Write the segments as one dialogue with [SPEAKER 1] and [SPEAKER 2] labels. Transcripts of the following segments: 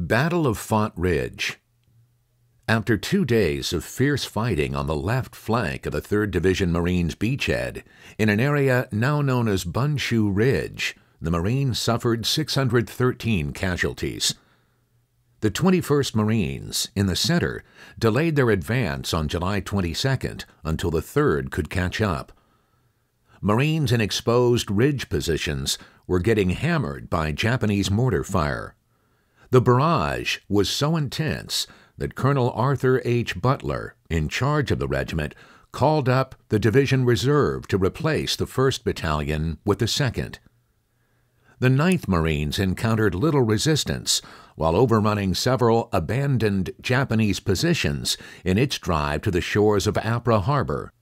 [SPEAKER 1] Battle of Font Ridge. After two days of fierce fighting on the left flank of the 3rd Division Marines beachhead, in an area now known as Bundschu Ridge, the Marines suffered 613 casualties. The 21st Marines, in the center, delayed their advance on July 22nd until the 3rd could catch up. Marines in exposed ridge positions were getting hammered by Japanese mortar fire. The barrage was so intense that Colonel Arthur H. Butler, in charge of the regiment, called up the Division Reserve to replace the 1st Battalion with the 2nd. The 9th Marines encountered little resistance while overrunning several abandoned Japanese positions in its drive to the shores of Apra Harbor.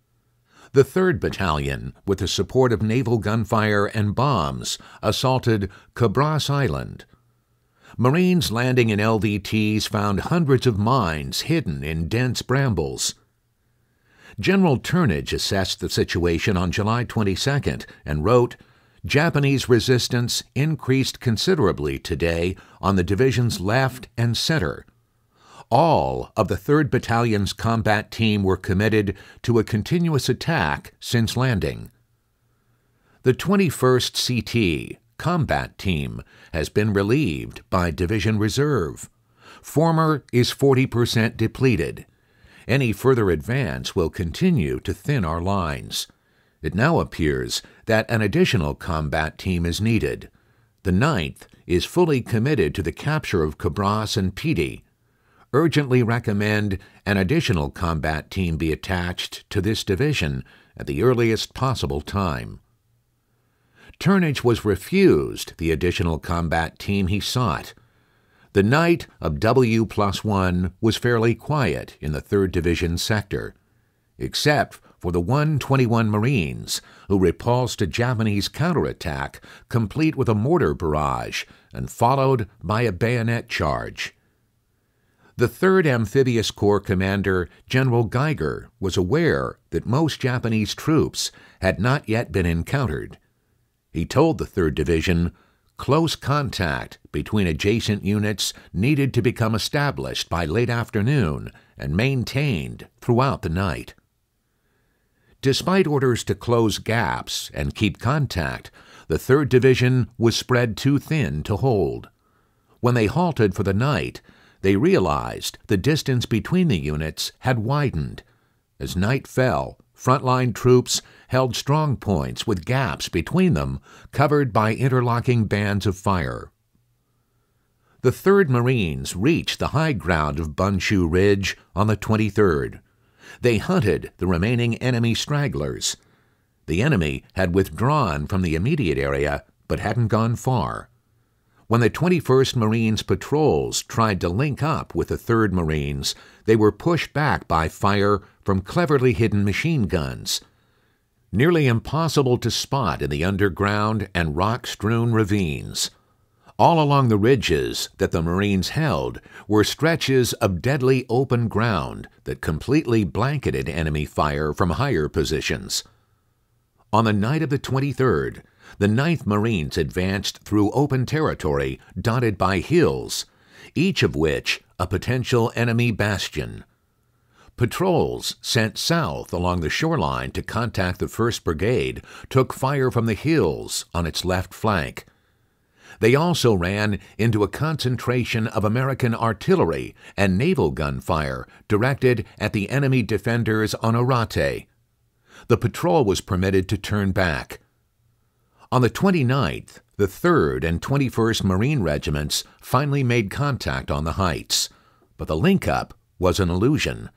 [SPEAKER 1] The 3rd Battalion, with the support of naval gunfire and bombs, assaulted Cabras Island, Marines landing in LVTs found hundreds of mines hidden in dense brambles. General Turnage assessed the situation on July 22nd and wrote, Japanese resistance increased considerably today on the division's left and center. All of the 3rd Battalion's combat team were committed to a continuous attack since landing. The 21st CT combat team has been relieved by Division Reserve. Former is 40% depleted. Any further advance will continue to thin our lines. It now appears that an additional combat team is needed. The 9th is fully committed to the capture of Cabras and Piti. Urgently recommend an additional combat team be attached to this division at the earliest possible time. Turnage was refused the additional combat team he sought. The night of W plus one was fairly quiet in the 3rd Division sector, except for the 121 Marines, who repulsed a Japanese counterattack complete with a mortar barrage and followed by a bayonet charge. The 3rd Amphibious Corps commander, General Geiger, was aware that most Japanese troops had not yet been encountered he told the 3rd Division close contact between adjacent units needed to become established by late afternoon and maintained throughout the night. Despite orders to close gaps and keep contact, the 3rd Division was spread too thin to hold. When they halted for the night, they realized the distance between the units had widened. As night fell, frontline troops held strong points with gaps between them covered by interlocking bands of fire. The 3rd Marines reached the high ground of Bundschu Ridge on the 23rd. They hunted the remaining enemy stragglers. The enemy had withdrawn from the immediate area but hadn't gone far. When the 21st Marines patrols tried to link up with the 3rd Marines, they were pushed back by fire from cleverly hidden machine guns nearly impossible to spot in the underground and rock strewn ravines. All along the ridges that the Marines held were stretches of deadly open ground that completely blanketed enemy fire from higher positions. On the night of the 23rd, the 9th Marines advanced through open territory dotted by hills, each of which a potential enemy bastion. Patrols sent south along the shoreline to contact the 1st Brigade took fire from the hills on its left flank. They also ran into a concentration of American artillery and naval gunfire directed at the enemy defenders on Orote. The patrol was permitted to turn back. On the 29th, the 3rd and 21st Marine Regiments finally made contact on the heights, but the link up was an illusion.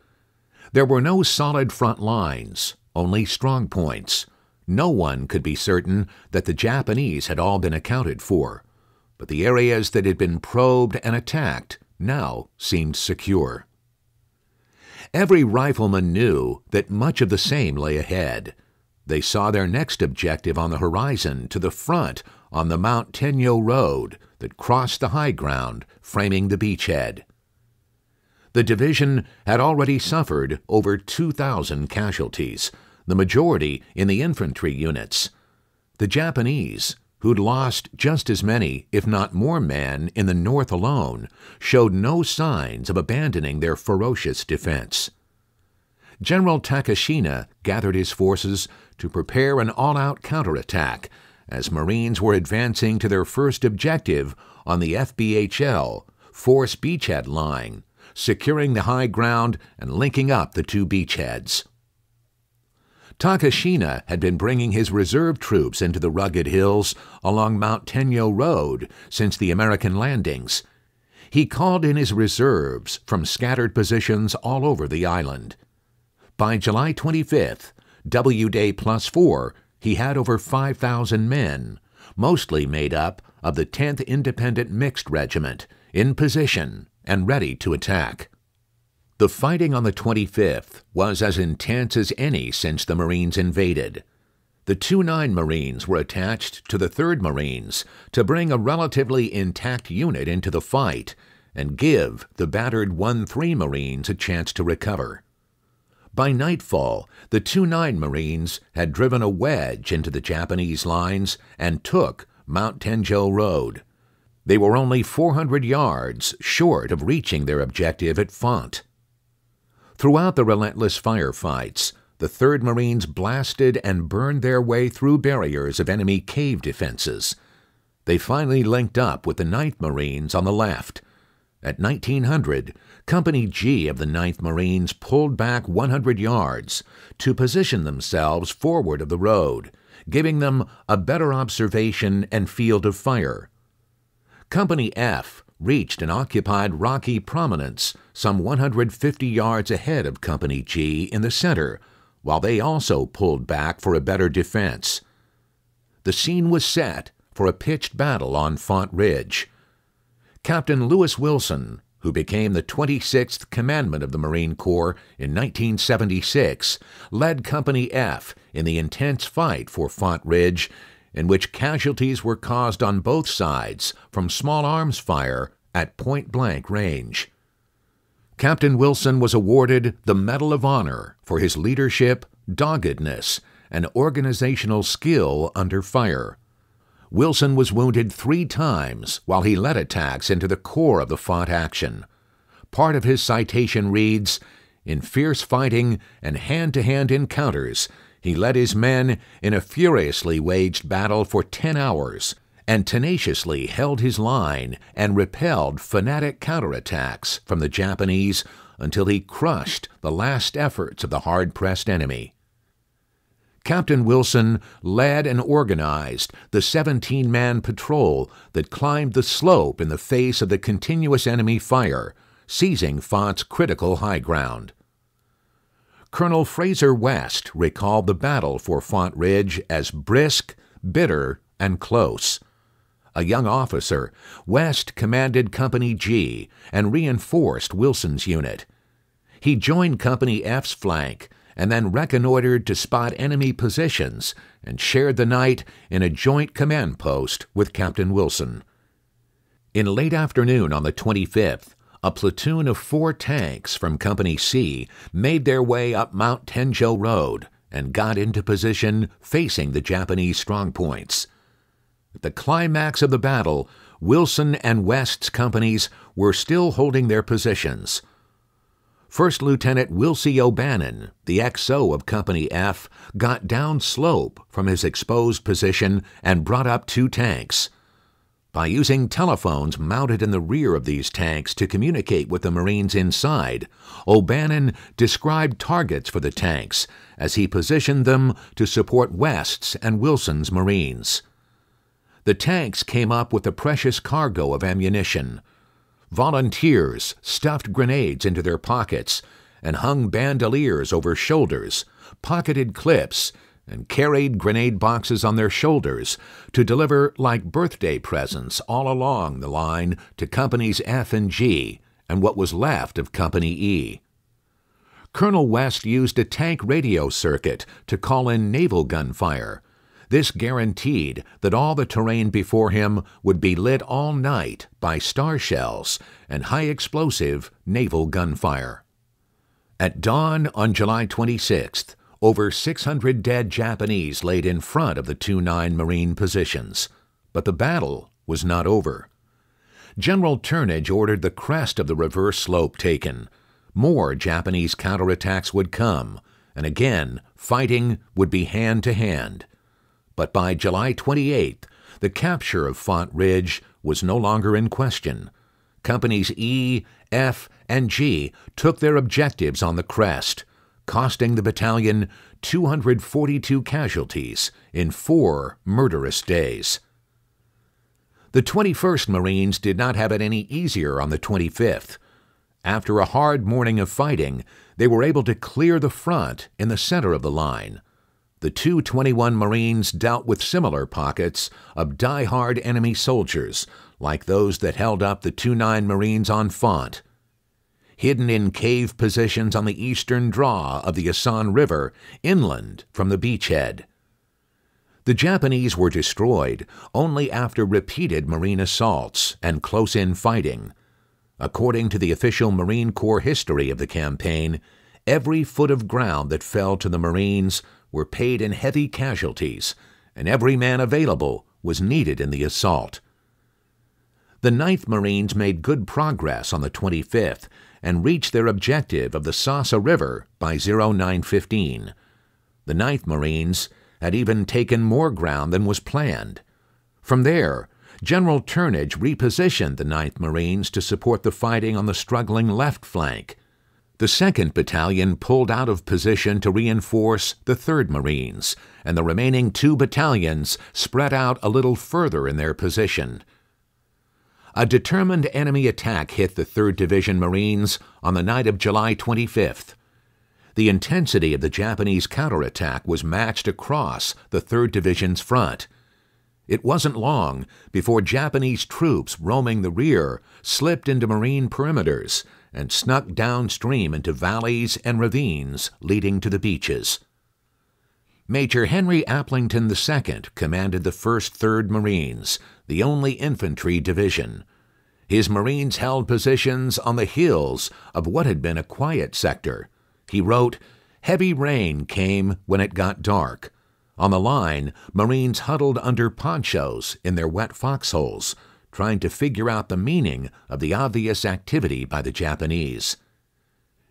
[SPEAKER 1] There were no solid front lines, only strong points. No one could be certain that the Japanese had all been accounted for, but the areas that had been probed and attacked now seemed secure. Every rifleman knew that much of the same lay ahead. They saw their next objective on the horizon to the front on the Mount Tenjo Road that crossed the high ground, framing the beachhead the division had already suffered over 2,000 casualties, the majority in the infantry units. The Japanese, who'd lost just as many, if not more men in the North alone, showed no signs of abandoning their ferocious defense. General Takashina gathered his forces to prepare an all out counterattack as Marines were advancing to their first objective on the FBHL, Force Beachhead Line, securing the high ground and linking up the two beachheads. Takashina had been bringing his reserve troops into the rugged hills along Mount Tenjo Road since the American landings. He called in his reserves from scattered positions all over the island. By July 25th, W Day plus four, he had over 5,000 men, mostly made up of the 10th Independent Mixed Regiment, in position and ready to attack. The fighting on the 25th was as intense as any since the Marines invaded. The 2 9 Marines were attached to the 3rd Marines to bring a relatively intact unit into the fight and give the battered 1 3 Marines a chance to recover. By nightfall, the 2 9 Marines had driven a wedge into the Japanese lines and took Mount Tenjo Road. They were only 400 yards short of reaching their objective at Font. Throughout the relentless firefights, the 3rd Marines blasted and burned their way through barriers of enemy cave defenses. They finally linked up with the 9th Marines on the left. At 1900, Company G of the 9th Marines pulled back 100 yards to position themselves forward of the road, giving them a better observation and field of fire. Company F reached an occupied rocky prominence some 150 yards ahead of Company G in the center, while they also pulled back for a better defense. The scene was set for a pitched battle on Font Ridge. Captain Louis Wilson, who became the 26th Commandant of the Marine Corps in 1976, led Company F in the intense fight for Font Ridge in which casualties were caused on both sides from small arms fire at point blank range. Captain Wilson was awarded the Medal of Honor for his leadership, doggedness, and organizational skill under fire. Wilson was wounded three times while he led attacks into the core of the fought action. Part of his citation reads In fierce fighting and hand to hand encounters, he led his men in a furiously waged battle for 10 hours and tenaciously held his line and repelled fanatic counterattacks from the Japanese until he crushed the last efforts of the hard pressed enemy. Captain Wilson led and organized the 17 man patrol that climbed the slope in the face of the continuous enemy fire, seizing Font's critical high ground. Colonel Fraser West recalled the battle for Font Ridge as brisk, bitter, and close. A young officer, West commanded Company G and reinforced Wilson's unit. He joined Company F's flank and then reconnoitered to spot enemy positions and shared the night in a joint command post with Captain Wilson. In late afternoon on the 25th, a platoon of four tanks from Company C made their way up Mount Tenjo Road and got into position facing the Japanese strongpoints. At the climax of the battle, Wilson and West's companies were still holding their positions. First Lieutenant Wilcie O'Bannon, the XO of Company F, got down slope from his exposed position and brought up two tanks. By using telephones mounted in the rear of these tanks to communicate with the Marines inside, O'Bannon described targets for the tanks as he positioned them to support West's and Wilson's Marines. The tanks came up with a precious cargo of ammunition. Volunteers stuffed grenades into their pockets and hung bandoliers over shoulders, pocketed clips, and carried grenade boxes on their shoulders to deliver like birthday presents all along the line to Companies F and G and what was left of Company E. Colonel West used a tank radio circuit to call in naval gunfire. This guaranteed that all the terrain before him would be lit all night by star shells and high explosive naval gunfire. At dawn on July 26th, over 600 dead Japanese laid in front of the 2 9 Marine positions. but the battle was not over. General Turnage ordered the crest of the reverse slope taken. More Japanese counterattacks would come, and again, fighting would be hand to hand. But by July 28th, the capture of Font Ridge was no longer in question. Companies E, F, and G took their objectives on the crest, costing the battalion 242 casualties in four murderous days. The 21st Marines did not have it any easier on the 25th. After a hard morning of fighting, they were able to clear the front in the center of the line. The 221 Marines dealt with similar pockets of die-hard enemy soldiers, like those that held up the 29 Marines on Font. Hidden in cave positions on the eastern draw of the Asan River, inland from the beachhead. The Japanese were destroyed only after repeated Marine assaults and close in fighting. According to the official Marine Corps history of the campaign, every foot of ground that fell to the Marines were paid in heavy casualties, and every man available was needed in the assault. The 9th Marines made good progress on the 25th and reached their objective of the Sasa River by 0915. The 9th Marines had even taken more ground than was planned. From there, General Turnage repositioned the 9th Marines to support the fighting on the struggling left flank. The 2nd Battalion pulled out of position to reinforce the 3rd Marines, and the remaining two battalions spread out a little further in their position. A determined enemy attack hit the 3rd Division Marines on the night of July 25th. The intensity of the Japanese counterattack was matched across the 3rd Division's front. It wasn't long before Japanese troops roaming the rear slipped into Marine perimeters and snuck downstream into valleys and ravines leading to the beaches. Major Henry Aplington II commanded the 1st 3rd Marines, the only infantry division. His Marines held positions on the hills of what had been a quiet sector he wrote, Heavy rain came when it got dark. On the line, Marines huddled under ponchos in their wet foxholes, trying to figure out the meaning of the obvious activity by the Japanese.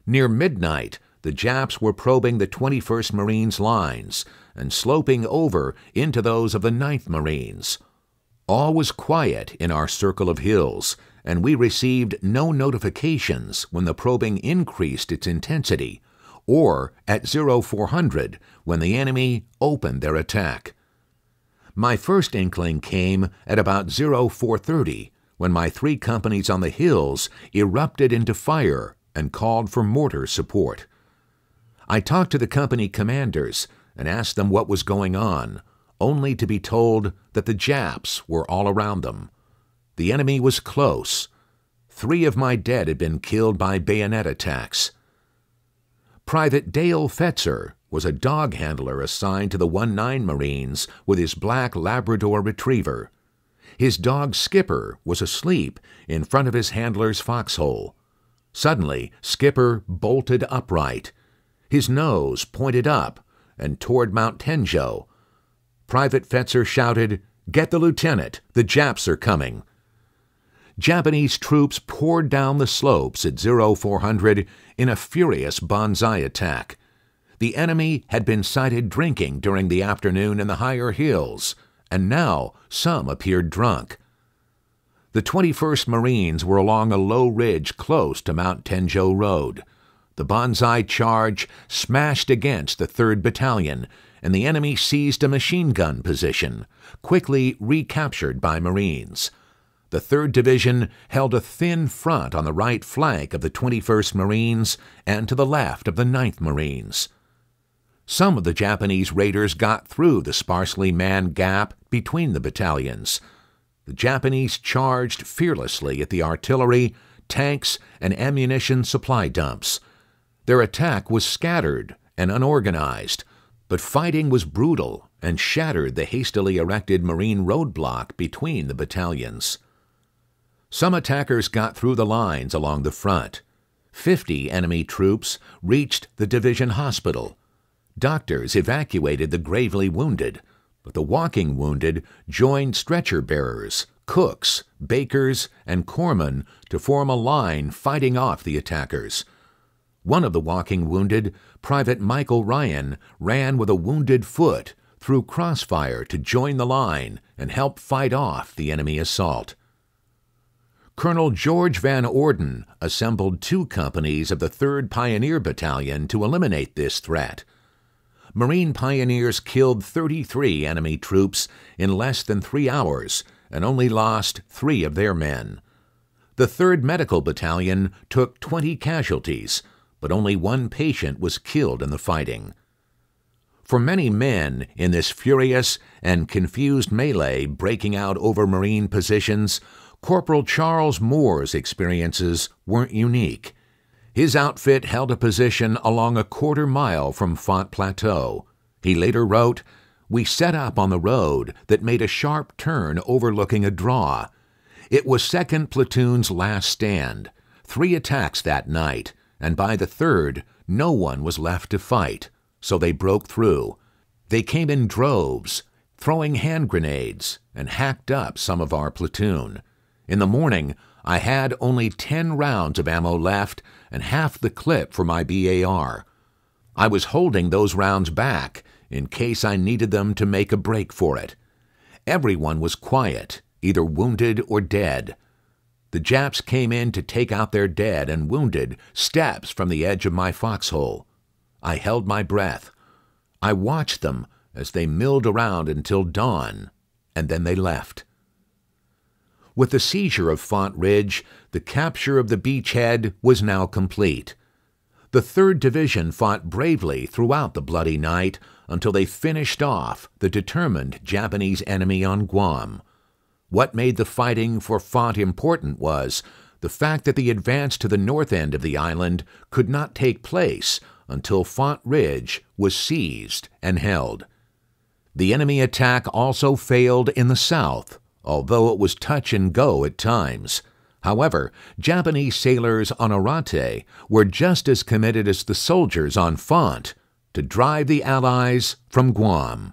[SPEAKER 1] Near midnight, the Japs were probing the 21st Marines' lines and sloping over into those of the 9th Marines. All was quiet in our circle of hills, and we received no notifications when the probing increased its intensity or at 0400 when the enemy opened their attack. My first inkling came at about 0430 when my three companies on the hills erupted into fire and called for mortar support. I talked to the company commanders and asked them what was going on, only to be told that the Japs were all around them. The enemy was close. Three of my dead had been killed by bayonet attacks. Private Dale Fetzer was a dog handler assigned to the 1-9 Marines with his black Labrador retriever. His dog Skipper was asleep in front of his handler's foxhole. Suddenly, Skipper bolted upright. His nose pointed up and toward Mount Tenjo. Private Fetzer shouted, Get the lieutenant! The Japs are coming! Japanese troops poured down the slopes at 0400 in a furious banzai attack. The enemy had been sighted drinking during the afternoon in the higher hills, and now some appeared drunk. The 21st Marines were along a low ridge close to Mount Tenjo Road. The banzai charge smashed against the 3rd Battalion, and the enemy seized a machine gun position, quickly recaptured by Marines the 3rd Division held a thin front on the right flank of the 21st Marines and to the left of the 9th Marines. Some of the Japanese raiders got through the sparsely manned gap between the battalions. The Japanese charged fearlessly at the artillery, tanks, and ammunition supply dumps. Their attack was scattered and unorganized, but fighting was brutal and shattered the hastily erected Marine roadblock between the battalions. Some attackers got through the lines along the front. Fifty enemy troops reached the division hospital. Doctors evacuated the gravely wounded, but the walking wounded joined stretcher bearers, cooks, bakers, and corpsmen to form a line fighting off the attackers. One of the walking wounded, Private Michael Ryan, ran with a wounded foot through crossfire to join the line and help fight off the enemy assault. Colonel George Van Orden assembled two companies of the 3rd Pioneer Battalion to eliminate this threat. Marine pioneers killed 33 enemy troops in less than three hours and only lost three of their men. The 3rd Medical Battalion took 20 casualties, but only one patient was killed in the fighting. For many men in this furious and confused melee breaking out over Marine positions, Corporal Charles Moore's experiences weren't unique. His outfit held a position along a quarter mile from Font Plateau. He later wrote, We set up on the road that made a sharp turn overlooking a draw. It was 2nd Platoon's last stand. Three attacks that night, and by the third, no one was left to fight, so they broke through. They came in droves, throwing hand grenades, and hacked up some of our platoon. In the morning, I had only 10 rounds of ammo left and half the clip for my BAR. I was holding those rounds back in case I needed them to make a break for it. Everyone was quiet, either wounded or dead. The Japs came in to take out their dead and wounded steps from the edge of my foxhole. I held my breath. I watched them as they milled around until dawn, and then they left. With the seizure of Font Ridge, the capture of the beachhead was now complete. The 3rd Division fought bravely throughout the bloody night until they finished off the determined Japanese enemy on Guam. What made the fighting for Font important was the fact that the advance to the north end of the island could not take place until Font Ridge was seized and held. The enemy attack also failed in the south, although it was touch and go at times. However, Japanese sailors on Orote were just as committed as the soldiers on Font to drive the Allies from Guam.